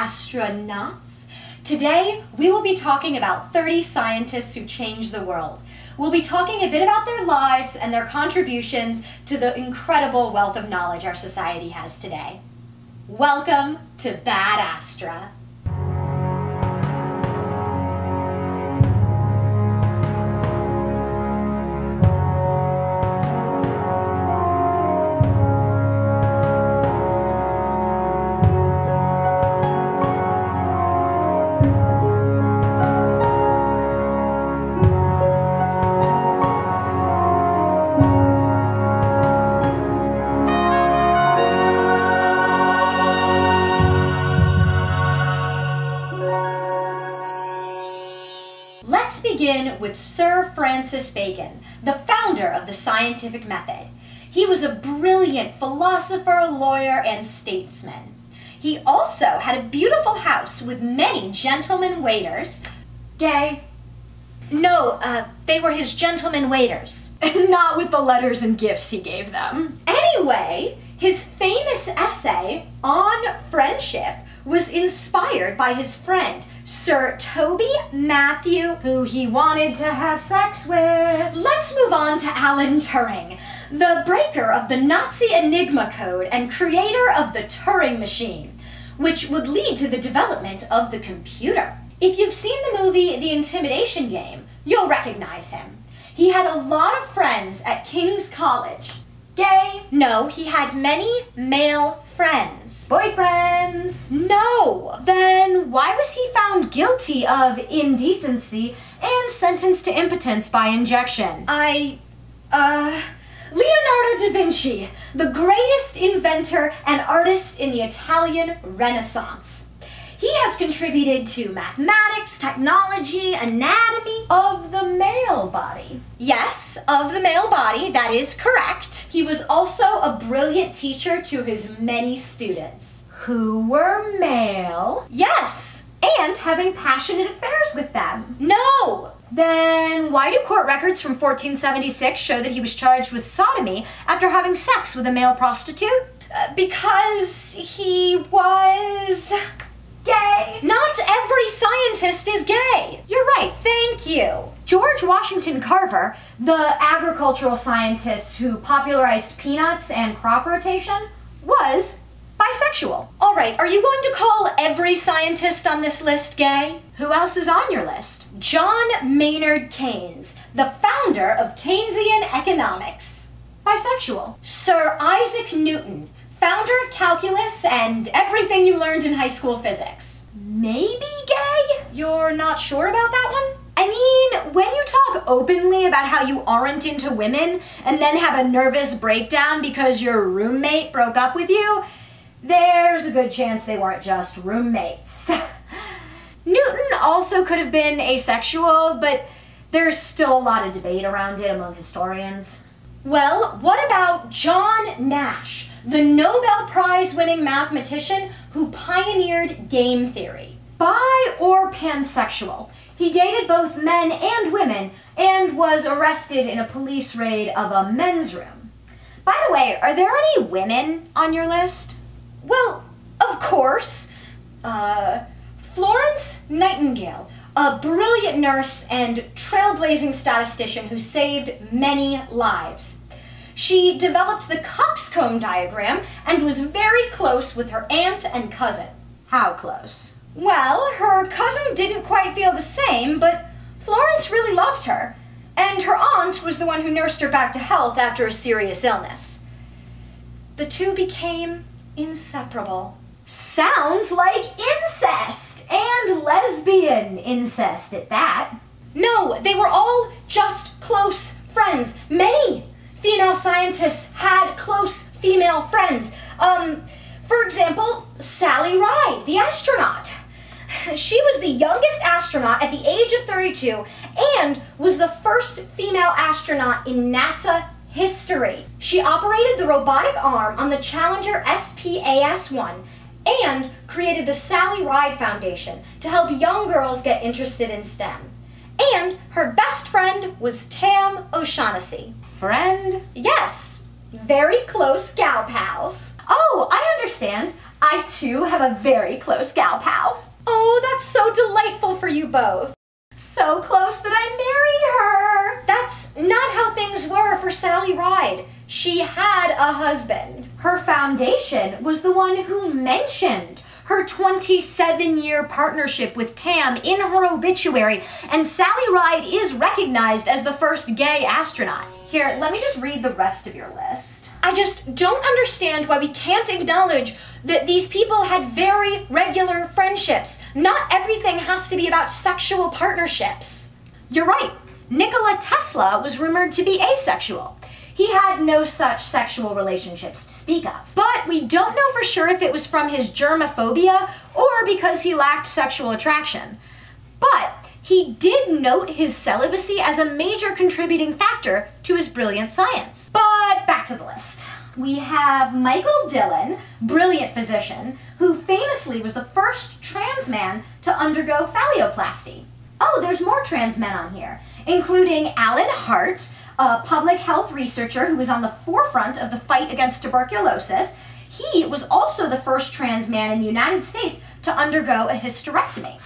astronauts. Today, we will be talking about 30 scientists who changed the world. We'll be talking a bit about their lives and their contributions to the incredible wealth of knowledge our society has today. Welcome to Bad Astra. Francis Bacon, the founder of the scientific method. He was a brilliant philosopher, lawyer, and statesman. He also had a beautiful house with many gentlemen waiters. Gay? No, uh, they were his gentlemen waiters. Not with the letters and gifts he gave them. Anyway, his famous essay on friendship was inspired by his friend, Sir Toby Matthew, who he wanted to have sex with. Let's move on to Alan Turing, the breaker of the Nazi Enigma code and creator of the Turing machine, which would lead to the development of the computer. If you've seen the movie The Imitation Game, you'll recognize him. He had a lot of friends at King's College. Gay? No, he had many male friends. Boyfriends? No. Then why was he found guilty of indecency and sentenced to impotence by injection? I, uh, Leonardo da Vinci, the greatest inventor and artist in the Italian Renaissance. He has contributed to mathematics, technology, anatomy of the male body. Yes, of the male body, that is correct. He was also a brilliant teacher to his many students. Who were male? Yes, and having passionate affairs with them. No! Then why do court records from 1476 show that he was charged with sodomy after having sex with a male prostitute? Uh, because he was gay. Not every scientist is gay. You're right, thank you. George Washington Carver, the agricultural scientist who popularized peanuts and crop rotation, was bisexual. All right, are you going to call every scientist on this list gay? Who else is on your list? John Maynard Keynes, the founder of Keynesian economics. Bisexual. Sir Isaac Newton, founder of calculus and everything you learned in high school physics. Maybe gay? You're not sure about that one? I mean, when you talk openly about how you aren't into women and then have a nervous breakdown because your roommate broke up with you, there's a good chance they weren't just roommates. Newton also could have been asexual, but there's still a lot of debate around it among historians. Well, what about John Nash, the Nobel Prize winning mathematician who pioneered game theory? Bi or pansexual, he dated both men and women and was arrested in a police raid of a men's room. By the way, are there any women on your list? Well, of course. Uh, Florence Nightingale, a brilliant nurse and trailblazing statistician who saved many lives. She developed the coxcomb diagram and was very close with her aunt and cousin. How close? Well, her cousin didn't quite feel the same, but Florence really loved her, and her aunt was the one who nursed her back to health after a serious illness. The two became inseparable. Sounds like incest! And lesbian incest at that. No, they were all just close friends. Many female scientists had close female friends. Um, for example, Sally Ride, the astronaut. She was the youngest astronaut at the age of 32 and was the first female astronaut in NASA history. She operated the robotic arm on the Challenger SPAS-1 and created the Sally Ride Foundation to help young girls get interested in STEM. And her best friend was Tam O'Shaughnessy. Friend? Yes, very close gal pals. Oh, I understand. I too have a very close gal pal. Oh, that's so delightful for you both. So close that I married her. That's not how things were for Sally Ride. She had a husband. Her foundation was the one who mentioned her 27 year partnership with Tam in her obituary, and Sally Ride is recognized as the first gay astronaut. Here, let me just read the rest of your list. I just don't understand why we can't acknowledge that these people had very regular friendships. Not everything has to be about sexual partnerships. You're right. Nikola Tesla was rumored to be asexual. He had no such sexual relationships to speak of. But we don't know for sure if it was from his germophobia or because he lacked sexual attraction. But he did note his celibacy as a major contributing factor to his brilliant science. But back to the list. We have Michael Dillon, brilliant physician, who famously was the first trans man to undergo phalloplasty. Oh, there's more trans men on here, including Alan Hart, a public health researcher who was on the forefront of the fight against tuberculosis. He was also the first trans man in the United States to undergo a hysterectomy.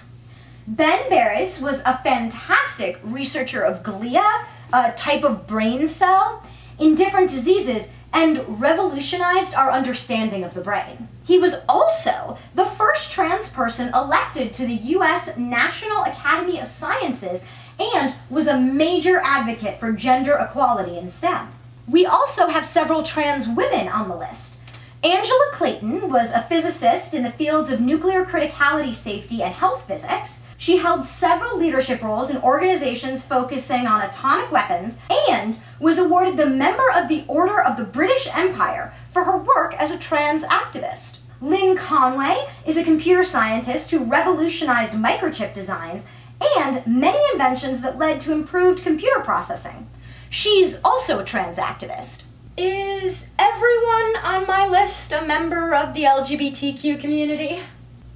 Ben Barres was a fantastic researcher of glia, a type of brain cell, in different diseases and revolutionized our understanding of the brain. He was also the first trans person elected to the US National Academy of Sciences and was a major advocate for gender equality in STEM. We also have several trans women on the list. Angela Clayton was a physicist in the fields of nuclear criticality safety and health physics. She held several leadership roles in organizations focusing on atomic weapons and was awarded the Member of the Order of the British Empire for her work as a trans activist. Lynn Conway is a computer scientist who revolutionized microchip designs and many inventions that led to improved computer processing. She's also a trans activist. Is everyone on my list a member of the LGBTQ community?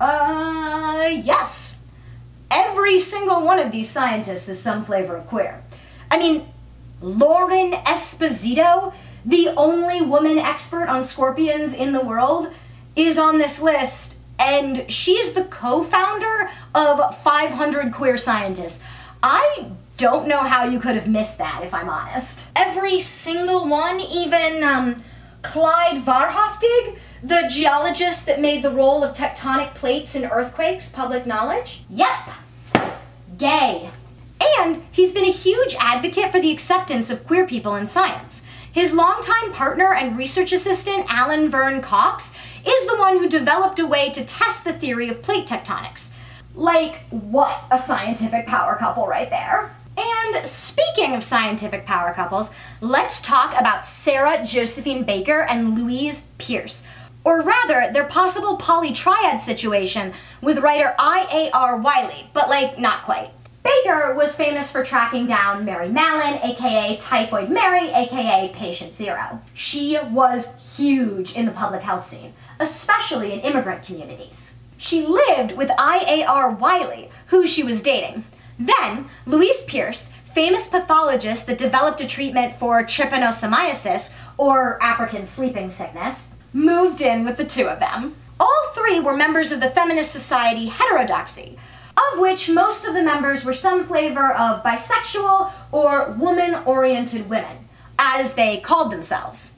Uh, yes. Every single one of these scientists is some flavor of queer. I mean, Lauren Esposito, the only woman expert on scorpions in the world, is on this list and she is the co-founder of 500 Queer Scientists. I don't know how you could have missed that, if I'm honest. Every single one, even um, Clyde Wahrhaftig, the geologist that made the role of tectonic plates in earthquakes public knowledge? Yep, gay. And he's been a huge advocate for the acceptance of queer people in science. His longtime partner and research assistant, Allan Verne Cox, is the one who developed a way to test the theory of plate tectonics. Like, what a scientific power couple right there. And speaking of scientific power couples, let's talk about Sarah Josephine Baker and Louise Pearce, or rather, their possible polytriad situation with writer I.A.R. Wylie, but like, not quite. Baker was famous for tracking down Mary Mallon, aka Typhoid Mary, aka Patient Zero. She was huge in the public health scene, especially in immigrant communities. She lived with I.A.R. Wylie, who she was dating. Then, Louise Pearce, famous pathologist that developed a treatment for trypanosomiasis, or African sleeping sickness, moved in with the two of them. All three were members of the feminist society Heterodoxy, of which most of the members were some flavor of bisexual or woman-oriented women, as they called themselves.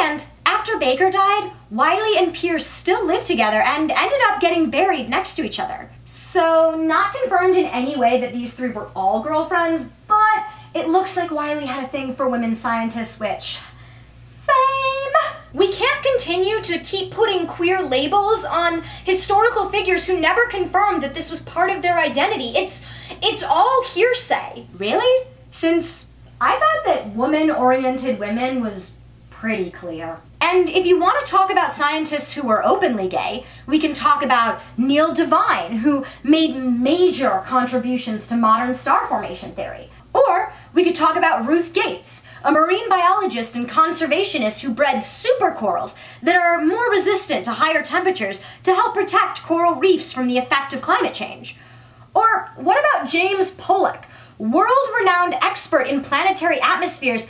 And after Baker died, Wylie and Pearce still lived together and ended up getting buried next to each other. So not confirmed in any way that these three were all girlfriends, but it looks like Wylie had a thing for women scientists, which Same! we can't continue to keep putting queer labels on historical figures who never confirmed that this was part of their identity. It's it's all hearsay. Really? Since I thought that woman-oriented women was pretty clear. And if you want to talk about scientists who are openly gay, we can talk about Neil Devine, who made major contributions to modern star formation theory. Or we could talk about Ruth Gates, a marine biologist and conservationist who bred super corals that are more resistant to higher temperatures to help protect coral reefs from the effect of climate change. Or what about James Pollack, world-renowned expert in planetary atmospheres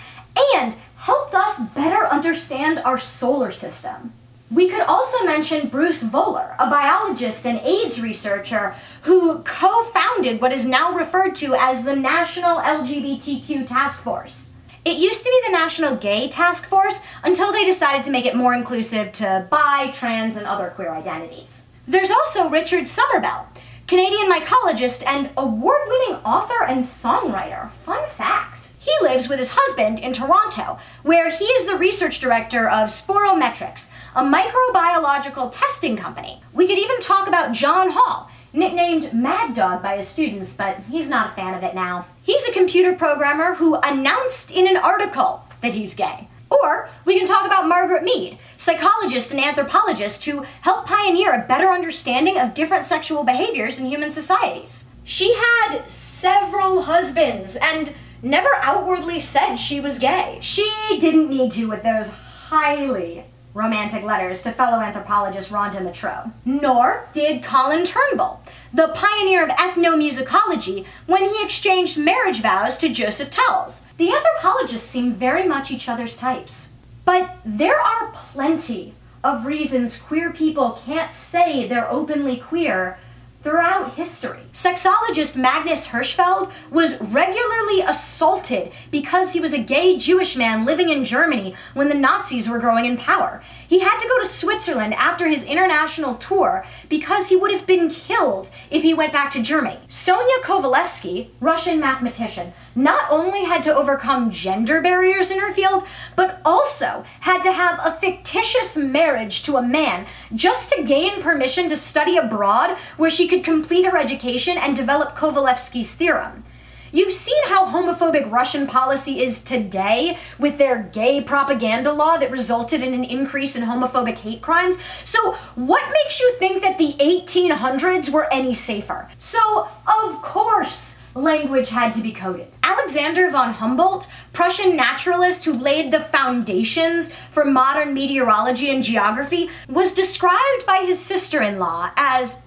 and helped us better understand our solar system? We could also mention Bruce Voeller, a biologist and AIDS researcher who co founded what is now referred to as the National LGBTQ Task Force. It used to be the National Gay Task Force until they decided to make it more inclusive to bi, trans, and other queer identities. There's also Richard Summerbell, Canadian mycologist and award winning author and songwriter. Fun fact. He lives with his husband in Toronto, where he is the research director of Sporometrics, a microbiological testing company. We could even talk about Jon Hall, nicknamed Mad Dog by his students, but he's not a fan of it now. He's a computer programmer who announced in an article that he's gay. Or we can talk about Margaret Mead, psychologist and anthropologist who helped pioneer a better understanding of different sexual behaviors in human societies. She had several husbands and never outwardly said she was gay. She didn't need to with those highly romantic letters to fellow anthropologist Rhonda Matroh. Nor did Colin Turnbull, the pioneer of ethnomusicology, when he exchanged marriage vows to Joseph Towles. The anthropologists seem very much each other's types. But there are plenty of reasons queer people can't say they're openly queer throughout history. Sexologist Magnus Hirschfeld was regularly assaulted because he was a gay Jewish man living in Germany when the Nazis were growing in power. He had to go to Switzerland after his international tour because he would have been killed if he went back to Germany. Sonia Kovalevsky, Russian mathematician, not only had to overcome gender barriers in her field, but also had to have a fictitious marriage to a man just to gain permission to study abroad where she could complete her education and develop Kovalevsky's theorem. You've seen how homophobic Russian policy is today with their gay propaganda law that resulted in an increase in homophobic hate crimes. So, what makes you think that the 1800s were any safer? So, of course, language had to be coded. Alexander von Humboldt, Prussian naturalist who laid the foundations for modern meteorology and geography, was described by his sister in law as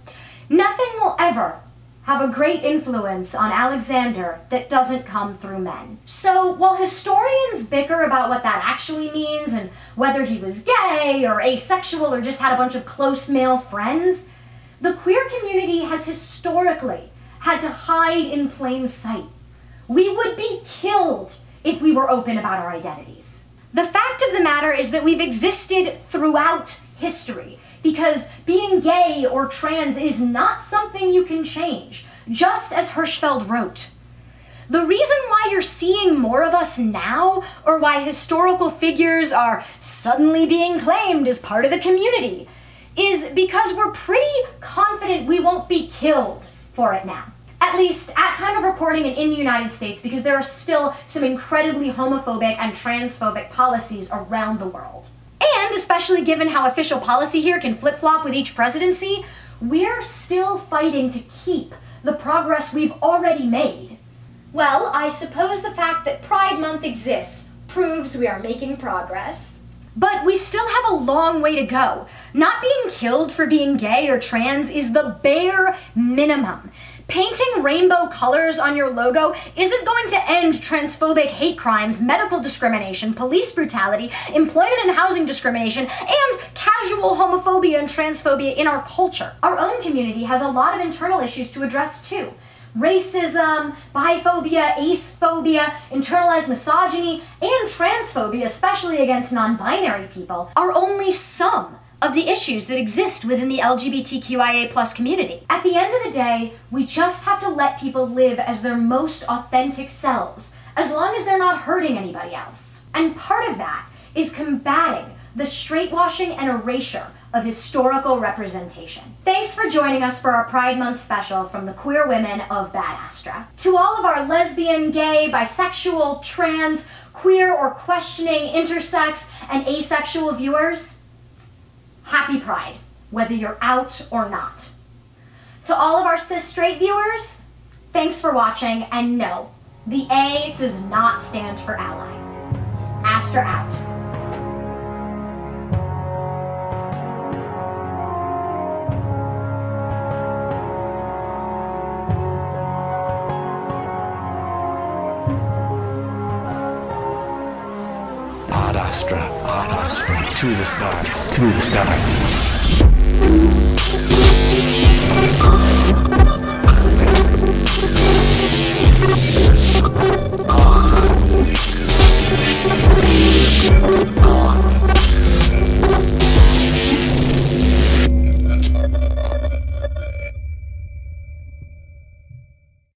nothing will ever have a great influence on Alexander that doesn't come through men. So while historians bicker about what that actually means and whether he was gay or asexual or just had a bunch of close male friends, the queer community has historically had to hide in plain sight. We would be killed if we were open about our identities. The fact of the matter is that we've existed throughout history because being gay or trans is not something you can change, just as Hirschfeld wrote. The reason why you're seeing more of us now, or why historical figures are suddenly being claimed as part of the community, is because we're pretty confident we won't be killed for it now. At least at time of recording and in the United States, because there are still some incredibly homophobic and transphobic policies around the world. And especially given how official policy here can flip flop with each presidency, we're still fighting to keep the progress we've already made. Well, I suppose the fact that Pride Month exists proves we are making progress. But we still have a long way to go. Not being killed for being gay or trans is the bare minimum. Painting rainbow colors on your logo isn't going to end transphobic hate crimes, medical discrimination, police brutality, employment and housing discrimination, and casual homophobia and transphobia in our culture. Our own community has a lot of internal issues to address too racism, biphobia, acephobia, internalized misogyny, and transphobia, especially against non binary people, are only some of the issues that exist within the LGBTQIA plus community. At the end of the day, we just have to let people live as their most authentic selves, as long as they're not hurting anybody else. And part of that is combating the straightwashing and erasure of historical representation. Thanks for joining us for our Pride Month special from the queer women of Bad Astra. To all of our lesbian, gay, bisexual, trans, queer or questioning, intersex, and asexual viewers, happy Pride, whether you're out or not. To all of our cis straight viewers, thanks for watching, and no, the A does not stand for ally. Astra out. astra, ad astra, to the stars, to the stars.